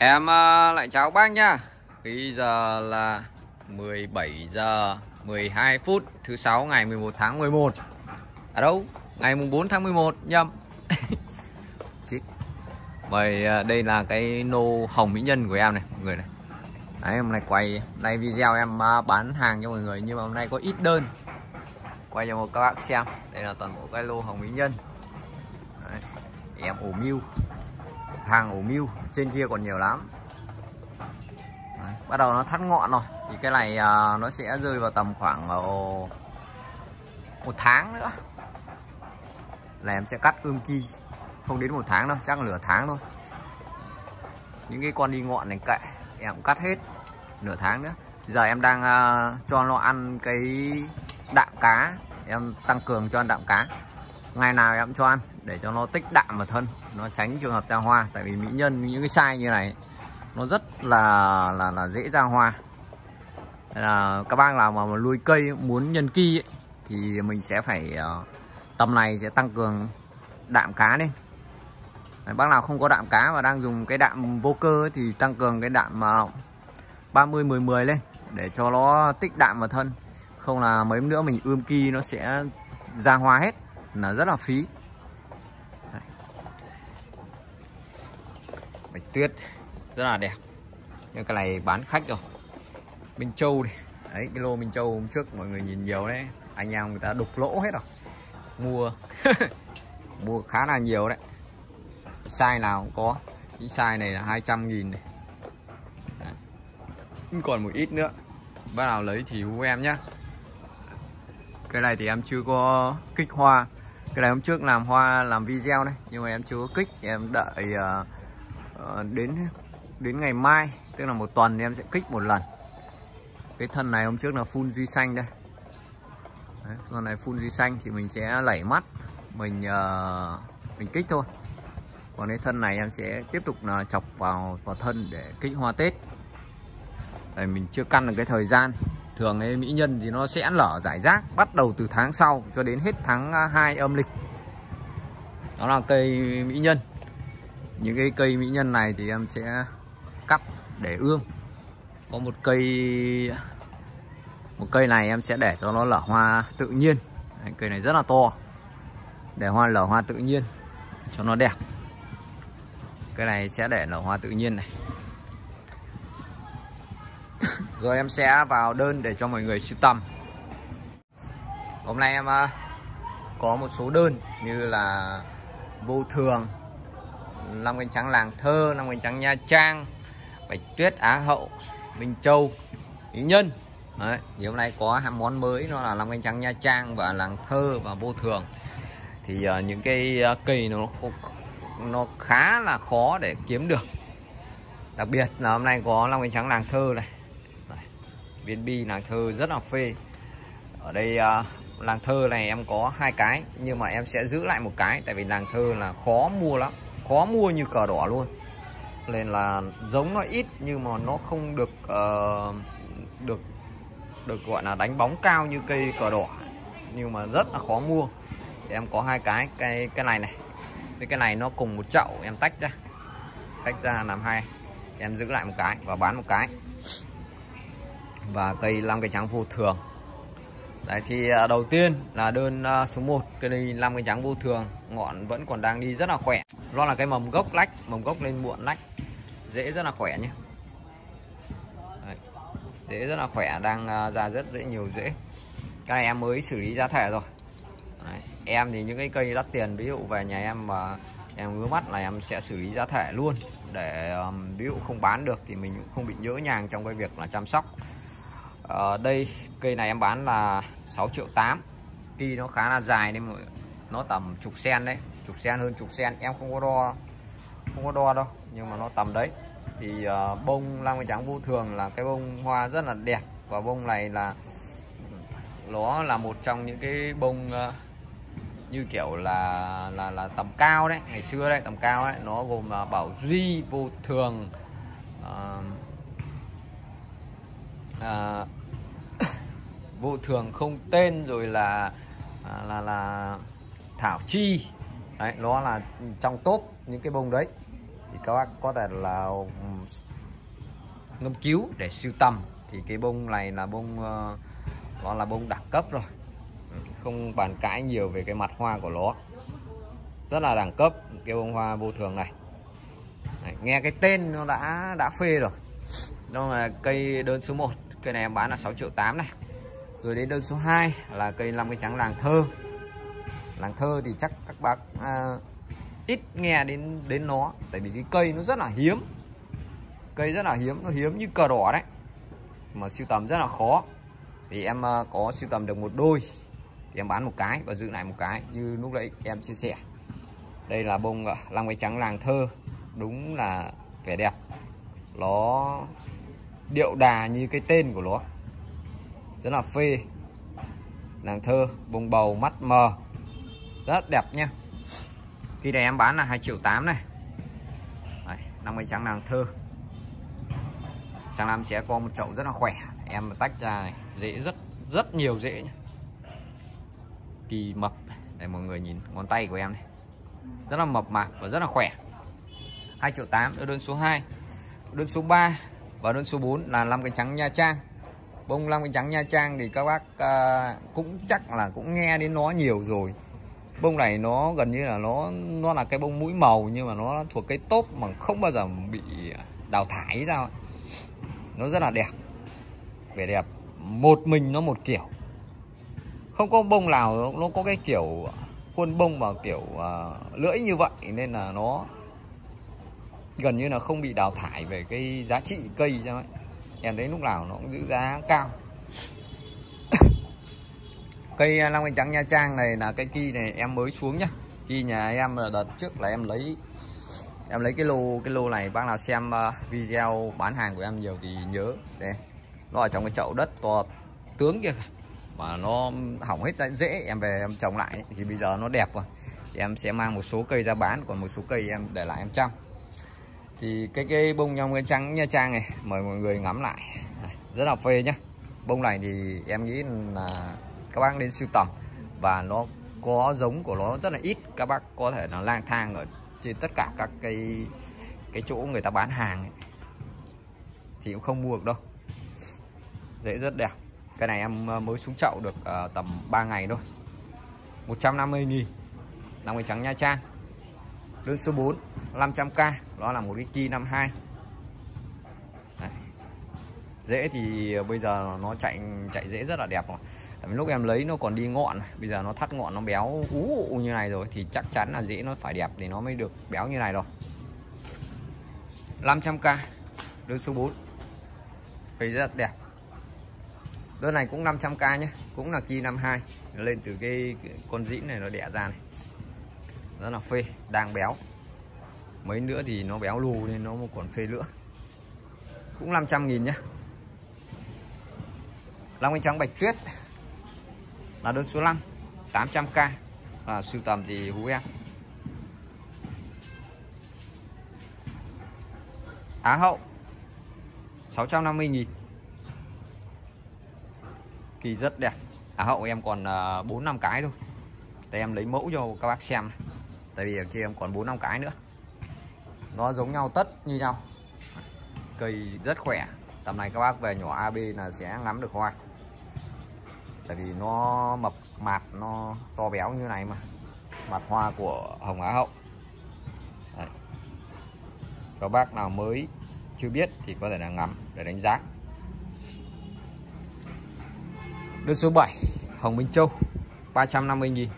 Em ờ, lại chào bác nhá. Bây giờ là 17 giờ 12 phút Thứ sáu ngày 11 tháng 11 À đâu? Ngày mùng 4 tháng 11 nhầm. Mời ờ, đây là cái nô hồng mỹ nhân của em này, Mọi người này. Đấy, hôm nay quay Đây video em ờ, bán hàng cho mọi người, Nhưng mà hôm nay có ít đơn. Quay cho một các bạn xem. Đây là toàn bộ cái lô hồng mỹ nhân. Đấy. Em ổ mưu hàng ổ mưu trên kia còn nhiều lắm. Đấy, bắt đầu nó thắt ngọn rồi. Thì cái này uh, nó sẽ rơi vào tầm khoảng uh, một tháng nữa. Là em sẽ cắt ươm ki không đến một tháng đâu chắc nửa tháng thôi. Những cái con đi ngọn này kệ em cũng cắt hết. Nửa tháng nữa. Giờ em đang uh, cho nó ăn cái đạm cá. Em tăng cường cho ăn đạm cá ngày nào em cho ăn để cho nó tích đạm vào thân nó tránh trường hợp ra hoa. Tại vì mỹ nhân những cái sai như này nó rất là là là dễ ra hoa. Nên là các bác nào mà, mà nuôi cây muốn nhân ki ấy, thì mình sẽ phải uh, tầm này sẽ tăng cường đạm cá lên Đấy, bác nào không có đạm cá và đang dùng cái đạm vô cơ ấy, thì tăng cường cái đạm uh, 30 10 10 lên để cho nó tích đạm vào thân. Không là mấy nữa mình ươm ki nó sẽ ra hoa hết là rất là phí. Bạch tuyết, rất là đẹp. Nhưng cái này bán khách rồi. Minh Châu đi. Đấy, cái lô Minh Châu hôm trước mọi người nhìn nhiều đấy. Anh em người ta đục lỗ hết rồi. Mua. Mua khá là nhiều đấy. Size nào cũng có. Cái size này là 200 nghìn này. Đấy. còn một ít nữa. Bác nào lấy thì hú em nhá. Cái này thì em chưa có kích hoa cái này hôm trước làm hoa làm video này. Nhưng mà em chưa có kích em đợi uh, đến đến ngày mai tức là một tuần thì em sẽ kích một lần. Cái thân này hôm trước là phun duy xanh đây. Đấy, con này phun duy xanh thì mình sẽ lẩy mắt mình uh, mình kích thôi. Còn cái thân này em sẽ tiếp tục là chọc vào vào thân để kích hoa tết. Đây, mình chưa căn được cái thời gian thường ấy, mỹ nhân thì nó sẽ lở giải rác bắt đầu từ tháng sau cho đến hết tháng à, 2 âm lịch. Đó là cây mỹ nhân. Những cái cây mỹ nhân này thì em sẽ cắt để ươm. Có một cây một cây này em sẽ để cho nó lở hoa tự nhiên. Đấy, cây này rất là to. Để hoa lở hoa tự nhiên cho nó đẹp. Cây này sẽ để lở hoa tự nhiên này rồi em sẽ vào đơn để cho mọi người sưu tầm. Hôm nay em ờ, có một số đơn như là vô thường năm cánh trắng làng thơ năm cánh trắng nha trang bạch tuyết á hậu minh châu ý nhân. Đấy, thì hôm nay có hai món mới nó là năm cánh trắng nha trang và làng thơ và vô thường. Thì uh, những cái uh, cây nó nó khá là khó để kiếm được. Đặc biệt là hôm nay có năm cánh trắng làng thơ này viên bi làng thơ rất là phê. Ở đây uh, làng thơ này em có hai cái nhưng mà em sẽ giữ lại một cái tại vì làng thơ là khó mua lắm khó mua như cờ đỏ luôn. Nên là giống nó ít nhưng mà nó không được uh, được được gọi là đánh bóng cao như cây cờ đỏ. Nhưng mà rất là khó mua. Thì em có hai cái cái cái này này. Với cái này nó cùng một chậu em tách ra. Tách ra làm hai. Em giữ lại một cái và bán một cái và cây lam cây trắng vô thường. Đấy thì à, đầu tiên là đơn à, số 1 cây làm cây trắng vô thường ngọn vẫn còn đang đi rất là khỏe. Do là cái mầm gốc lách mầm gốc lên muộn lách. Dễ rất là khỏe nhé. Đấy. dễ rất là khỏe đang à, ra rất dễ nhiều dễ. Cái này em mới xử lý ra thẻ rồi. Đấy. em thì những cái cây đắt tiền ví dụ về nhà em mà em ngứa mắt là em sẽ xử lý giá thẻ luôn. Để um, ví dụ không bán được thì mình cũng không bị nhỡ nhàng trong cái việc là chăm sóc ở đây cây này em bán là 6 triệu 8 cây nó khá là dài nên nó tầm chục sen đấy. Chục sen hơn chục sen. Em không có đo không có đo đâu nhưng mà nó tầm đấy. Thì uh, bông lam trắng vô thường là cái bông hoa rất là đẹp. Và bông này là nó là một trong những cái bông uh, như kiểu là là là tầm cao đấy. Ngày xưa đấy tầm cao đấy. Nó gồm là bảo duy vô thường. Uh, uh, vô thường không tên rồi là là là là thảo chi. Đấy nó là trong top những cái bông đấy. Thì các bác có thể là ngâm cứu để sưu tầm. Thì cái bông này là bông ờ, nó là bông đẳng cấp rồi. Không bàn cãi nhiều về cái mặt hoa của nó. Rất là đẳng cấp cái bông hoa vô thường này. Đấy, nghe cái tên nó đã đã phê rồi. Đó là cây đơn số 1 cây này em bán là 6 triệu 8 này rồi đến đơn số 2 là cây năm cái trắng làng thơ. Làng thơ thì chắc các bác à, ít nghe đến đến nó. Tại vì cái cây nó rất là hiếm. Cây rất là hiếm nó hiếm như cờ đỏ đấy. Mà siêu tầm rất là khó. Thì em à, có siêu tầm được một đôi. Thì em bán một cái và giữ lại một cái như lúc nãy em chia sẻ. Đây là bông à, lăng quay trắng làng thơ. Đúng là vẻ đẹp. Nó điệu đà như cái tên của nó rất là phê nàng thơ bông bầu mắt mờ. Rất đẹp nha. Khi này em bán là 2 triệu 8 này. Đấy, 50 trắng nàng thơ. Sang năm sẽ có một chậu rất là khỏe. Em tách ra này dễ rất rất nhiều dễ nhé kỳ mập. Để mọi người nhìn ngón tay của em này. Rất là mập mạp và rất là khỏe. 2 triệu 8 đơn số 2 đơn số 3 và đơn số 4 là 5 cánh trắng Nha Trang bông long cánh trắng Nha Trang thì các bác uh, cũng chắc là cũng nghe đến nó nhiều rồi. Bông này nó gần như là nó nó là cái bông mũi màu nhưng mà nó thuộc cái top mà không bao giờ bị đào thải sao nó rất là đẹp vẻ đẹp một mình nó một kiểu. Không có bông nào nó có cái kiểu khuôn bông và kiểu uh, lưỡi như vậy nên là nó gần như là không bị đào thải về cái giá trị cây cho ấy em thấy lúc nào nó cũng giữ giá cao. Cây à, long anh trắng nha trang này là cái kỳ này em mới xuống nhá. Khi nhà em à, đợt trước là em lấy em lấy cái lô cái lô này, bác nào xem à, video bán hàng của em nhiều thì nhớ. Đây, nó ở trong cái chậu đất to, tướng kia mà nó hỏng hết dễ, em về em trồng lại. Thì bây giờ nó đẹp rồi. Thì em sẽ mang một số cây ra bán, còn một số cây em để lại em chăm thì cái cái bông nho nguyên trắng nha trang này mời mọi người ngắm lại. Rất là phê nhá. Bông này thì em nghĩ là các bác nên sưu tầm và nó có giống của nó rất là ít. Các bác có thể là lang thang ở trên tất cả các cái cái chỗ người ta bán hàng ấy. thì cũng không mua được đâu. Dễ rất đẹp. Cái này em ờ, mới xuống chậu được uh, tầm 3 ngày thôi. 150 nghìn. 50 trắng Nha Trang. Đơn số 4 500k đó là một cái Ki 52 Đấy. dễ thì ờ, bây giờ nó chạy chạy dễ rất là đẹp rồi. Tại lúc em lấy nó còn đi ngọn bây giờ nó thắt ngọn nó béo ú như này rồi thì chắc chắn là dễ nó phải đẹp thì nó mới được béo như này rồi. 500k đơn số 4 phải rất đẹp. Đơn này cũng 500k nhé cũng là Ki 52 nó lên từ cái, cái con dĩ này nó đẻ ra này. Rất là phê đang béo mấy nữa thì nó béo lù nên nó còn phê nữa cũng 500 nghìn nhá. Long Anh Trắng Bạch Tuyết là đơn số 5 800k là sưu tầm thì hú em. Á hậu 650 nghìn. Kỳ rất đẹp. Á hậu em còn à, 4-5 cái thôi. Để em lấy mẫu cho các bác xem. Tại vì ở kia em còn 4-5 cái nữa. Nó giống nhau tất như nhau. Cây rất khỏe. Tầm này các bác về nhỏ AB là sẽ ngắm được hoa. Tại vì nó mập mạp, nó to béo như này mà. Mặt hoa của hồng á hậu. Đấy. các bác nào mới chưa biết thì có thể là ngắm để đánh giá. Đơn số 7 hồng minh châu. 350 nghìn.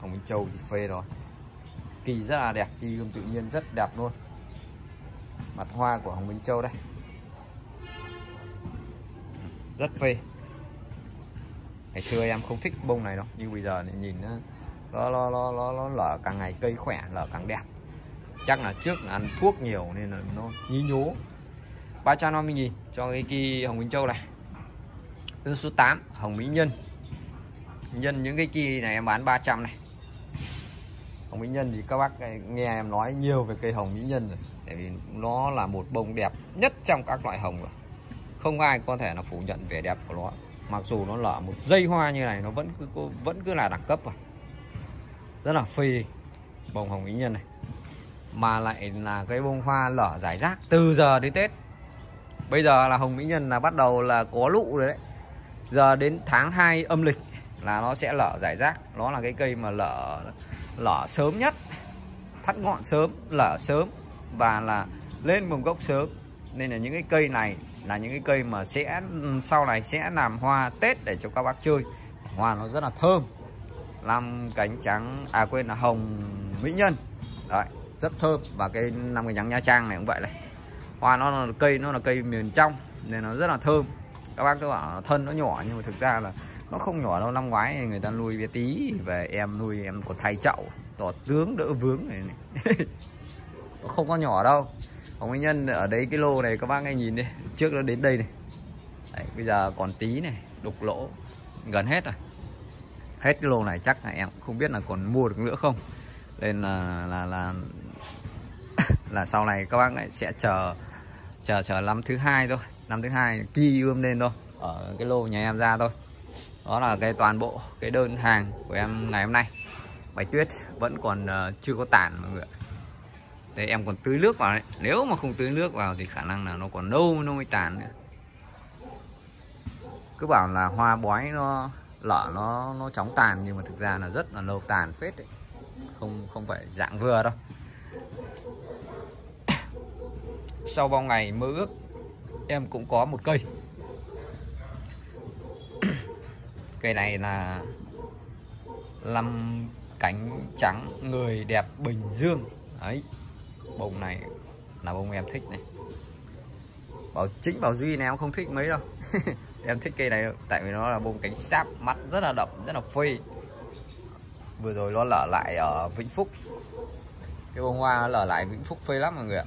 Hồng minh châu thì phê rồi kỳ rất là đẹp kỳ gươm tự nhiên rất đẹp luôn. Mặt hoa của hồng minh châu đây. Rất phê. Ngày xưa em không thích bông này đâu nhưng bây giờ thì nhìn nó nó nó nó, nó lở càng ngày cây khỏe lở càng đẹp. Chắc là trước là ăn thuốc nhiều nên là nó nhí nhố. 350 nghìn cho cái kỳ hồng minh châu này. Đơn số 8 hồng mỹ nhân. Nhân những cái kỳ này em bán 300 này hồng mỹ nhân thì các bác nghe em nói nhiều về cây hồng mỹ nhân rồi. Tại vì nó là một bông đẹp nhất trong các loại hồng rồi. Không ai có thể là phủ nhận vẻ đẹp của nó. Mặc dù nó là một dây hoa như này, nó vẫn cứ vẫn cứ là đẳng cấp rồi rất là phi bông hồng mỹ nhân này. Mà lại là cái bông hoa lở giải rác từ giờ đến tết. Bây giờ là hồng mỹ nhân là bắt đầu là có lụ rồi đấy. Giờ đến tháng 2 âm lịch là nó sẽ lở giải rác. Nó là cái cây mà lở lở sớm nhất. Thắt ngọn sớm, lở sớm và là lên vùng gốc sớm. Nên là những cái cây này là những cái cây mà sẽ, sau này sẽ làm hoa tết để cho các bác chơi. Hoa nó rất là thơm. Năm cánh trắng à quên là hồng mỹ nhân. Đấy, rất thơm. Và cái năm cánh trắng nha trang này cũng vậy này. Hoa nó là cây, nó là cây miền trong nên nó rất là thơm. Các bác cứ bảo thân nó nhỏ nhưng mà thực ra là nó không nhỏ đâu năm ngoái người ta nuôi bé tí về em nuôi em còn thay chậu tỏ tướng đỡ vướng này, này. nó không có nhỏ đâu. Hồng ấy Nhân ở đấy cái lô này các bác nghe nhìn đi trước nó đến đây này. Đấy, bây giờ còn tí này đục lỗ gần hết rồi. Hết cái lô này chắc là em không biết là còn mua được nữa không. Nên là là là là sau này các bác sẽ chờ chờ chờ năm thứ hai thôi. Năm thứ hai kỳ ươm lên thôi ở cái lô nhà em ra thôi đó là cái toàn bộ cái đơn hàng của em ngày hôm nay. Bạch tuyết vẫn còn uh, chưa có tàn mọi người đây em còn tưới nước vào đấy. Nếu mà không tưới nước vào thì khả năng là nó còn lâu nó mới tàn nữa. Cứ bảo là hoa bói nó lở nó nó chóng tàn nhưng mà thực ra là rất là lâu tàn phết đấy. Không không phải dạng vừa đâu. Sau bao ngày mơ ước em cũng có một cây. Cây này là năm cánh trắng, người đẹp bình dương. Ấy bông này là bông em thích này. Bảo chính bảo duy này em không thích mấy đâu. Em thích cây này tại vì nó là bông cánh sáp, mắt rất là đậm, rất là phê. Vừa rồi nó lở lại ở vĩnh phúc. Cái bông hoa lở lại vĩnh phúc phê lắm mọi người ạ.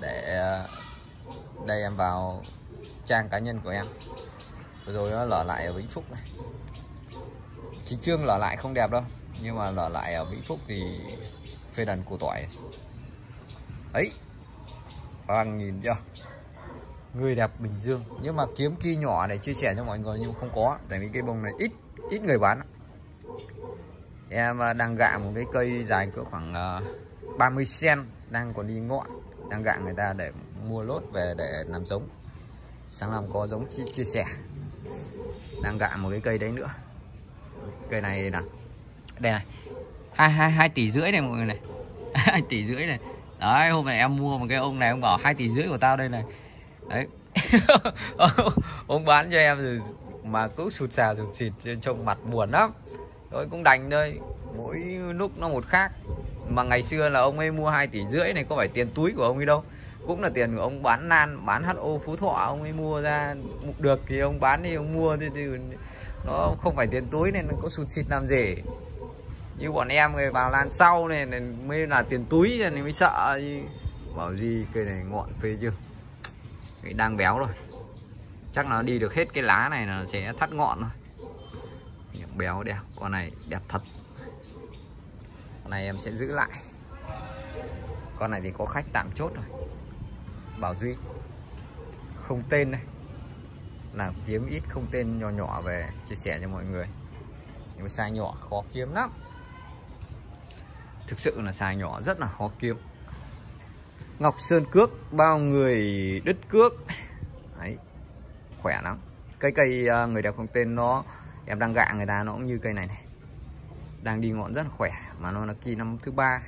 Để ờ, đây em vào trang cá nhân của em vừa rồi nó lở lại ở vĩnh phúc này. Chính trương lở lại không đẹp đâu nhưng mà lở lại ở vĩnh phúc thì phê đần của tỏi. Ấy bằng nhìn chưa? Người đẹp bình dương. Nhưng mà kiếm kia nhỏ để chia sẻ cho mọi người nhưng không có tại vì cái bông này ít ít người bán. Em à, đang gạ một cái cây dài cỡ khoảng à, 30 cm đang còn đi ngọn đang gạ người ta để mua lốt về để làm giống. Sáng làm có giống chia, chia sẻ đang gạ một cái cây đấy nữa. Cây này là đây này. Hai hai hai tỷ rưỡi này mọi người này. Hai tỷ rưỡi này. Đấy, hôm nay em mua một cái ông này, ông bảo hai tỷ rưỡi của tao đây này. Đấy. Ông bán cho em rồi mà cứ sụt xà sụt xịt, trông mặt buồn lắm. Rồi cũng đành thôi. Mỗi lúc nó một khác. Mà ngày xưa là ông ấy mua 2 tỷ rưỡi này, có phải tiền túi của ông ấy đâu? Cũng là tiền của ông bán nan bán HO Phú Thọ ông ấy mua ra được thì ông bán đi ông mua thì, thì nó không phải tiền túi nên nó có sụt xịt làm gì như bọn em người vào lan sau này, này mới là tiền túi nên mới sợ bảo gì cây này ngọn phê chưa cái đang béo rồi. Chắc nó đi được hết cái lá này là sẽ thắt ngọn thôi. Béo đẹp con này đẹp thật. Con này em sẽ giữ lại. Con này thì có khách tạm chốt rồi bảo duy. Không tên này làm kiếm ít không tên nhỏ nhỏ về chia sẻ cho mọi người. Nhưng mà size nhỏ khó kiếm lắm. Thực sự là size nhỏ rất là khó kiếm. Ngọc Sơn Cước bao người đứt cước. Đấy khỏe lắm. Cây cây người đẹp không tên nó em đang gạ người ta nó cũng như cây này này. Đang đi ngọn rất là khỏe mà nó là kỳ năm thứ ba.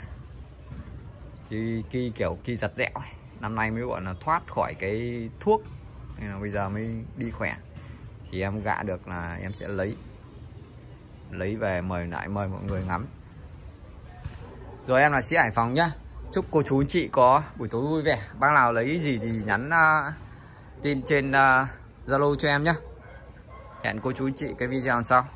Kỳ, kỳ kiểu kỳ giặt dẹo này năm nay mới gọi là thoát khỏi cái thuốc nên là bây giờ mới đi khỏe. Thì em gạ được là em sẽ lấy lấy về mời lại mời mọi người ngắm. Rồi em là sĩ Hải Phòng nhá. Chúc cô chú anh chị có buổi tối vui vẻ. Bác nào lấy gì thì nhắn uh, tin trên à, Zalo uh, cho em nhé hẹn cô chú anh chị cái video sau.